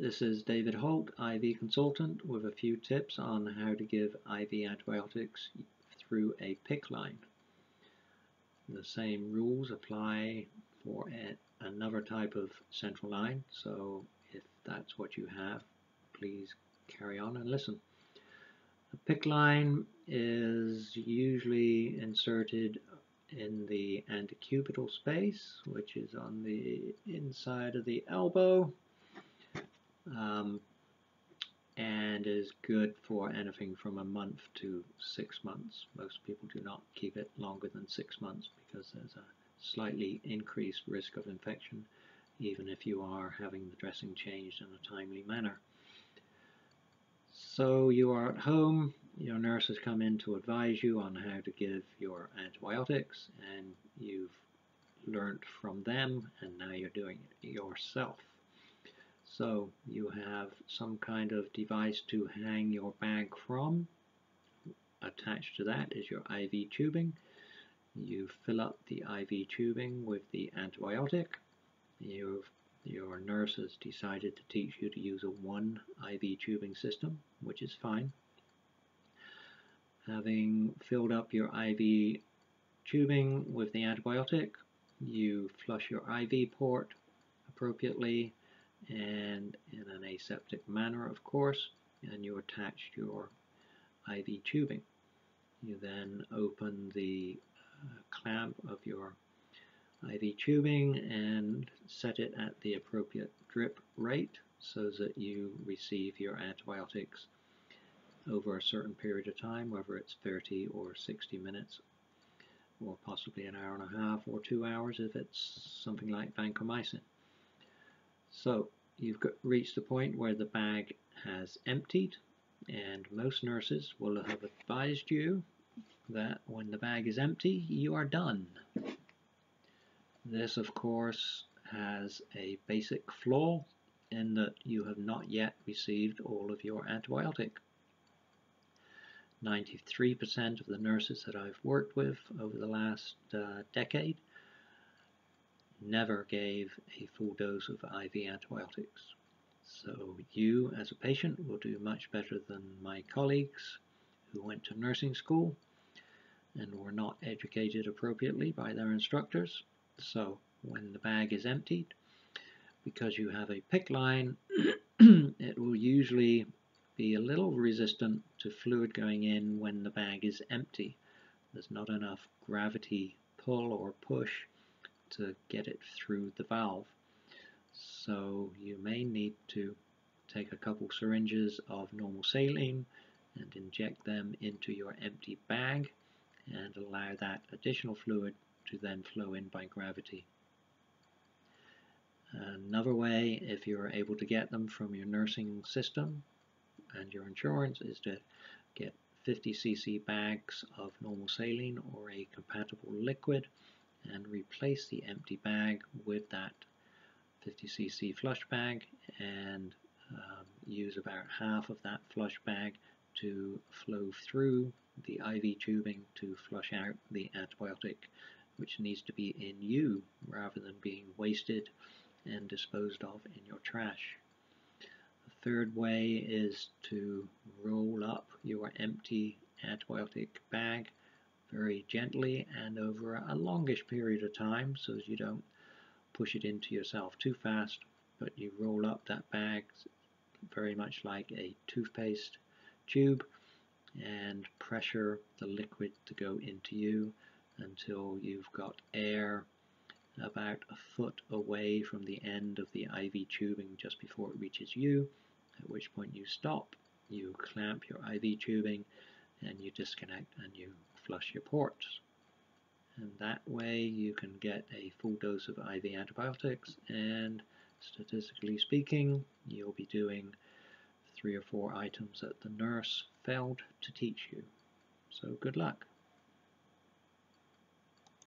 This is David Holt, IV consultant, with a few tips on how to give IV antibiotics through a PICC line. The same rules apply for another type of central line, so if that's what you have, please carry on and listen. A PICC line is usually inserted in the antecubital space, which is on the inside of the elbow um, and is good for anything from a month to six months. Most people do not keep it longer than six months because there's a slightly increased risk of infection even if you are having the dressing changed in a timely manner. So you are at home, your nurse has come in to advise you on how to give your antibiotics and you've learned from them and now you're doing it yourself. So you have some kind of device to hang your bag from. Attached to that is your IV tubing. You fill up the IV tubing with the antibiotic. You've, your nurse has decided to teach you to use a one IV tubing system, which is fine. Having filled up your IV tubing with the antibiotic, you flush your IV port appropriately and in an aseptic manner of course and you attach your IV tubing. You then open the uh, clamp of your IV tubing and set it at the appropriate drip rate so that you receive your antibiotics over a certain period of time, whether it's 30 or 60 minutes or possibly an hour and a half or two hours if it's something like vancomycin. So you've got, reached the point where the bag has emptied and most nurses will have advised you that when the bag is empty you are done. This of course has a basic flaw in that you have not yet received all of your antibiotic. 93% of the nurses that I've worked with over the last uh, decade never gave a full dose of IV antibiotics. So you as a patient will do much better than my colleagues who went to nursing school and were not educated appropriately by their instructors. So when the bag is emptied, because you have a PICC line, it will usually be a little resistant to fluid going in when the bag is empty. There's not enough gravity pull or push to get it through the valve. So you may need to take a couple syringes of normal saline and inject them into your empty bag and allow that additional fluid to then flow in by gravity. Another way, if you're able to get them from your nursing system and your insurance, is to get 50 cc bags of normal saline or a compatible liquid and replace the empty bag with that 50cc flush bag and um, use about half of that flush bag to flow through the IV tubing to flush out the antibiotic which needs to be in you rather than being wasted and disposed of in your trash. The third way is to roll up your empty antibiotic bag very gently and over a longish period of time so that you don't push it into yourself too fast but you roll up that bag very much like a toothpaste tube and pressure the liquid to go into you until you've got air about a foot away from the end of the IV tubing just before it reaches you at which point you stop you clamp your IV tubing and you disconnect and you flush your ports. And that way you can get a full dose of IV antibiotics and statistically speaking you'll be doing three or four items that the nurse failed to teach you. So good luck.